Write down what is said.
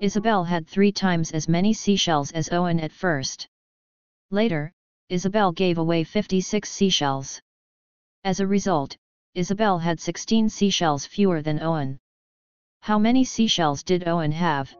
Isabel had three times as many seashells as Owen at first. Later, Isabel gave away 56 seashells. As a result, Isabel had 16 seashells fewer than Owen. How many seashells did Owen have?